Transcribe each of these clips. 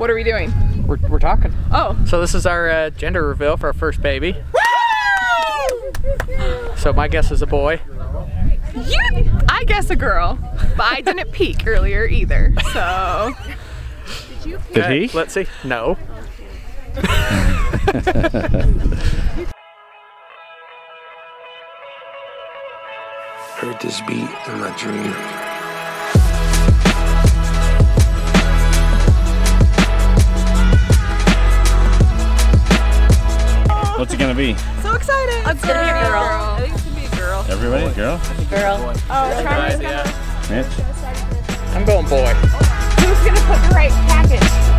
What are we doing? We're, we're talking. Oh. So this is our uh, gender reveal for our first baby. So my guess is a boy. You, I guess a girl, but I didn't peek earlier either. So. Did Okay, he? Let's see. No. Heard this beat in my dream. Be? So excited. A girl. gonna be a girl. I think it's gonna be a girl. Everybody, a girl? Girl. Oh, Trevor's yeah. Mitch? I'm going boy. Who's gonna put the right package?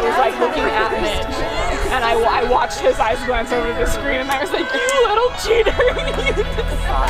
I was like looking at Mitch, and I, I watched his eyes glance over the screen, and I was like, "You little cheater!"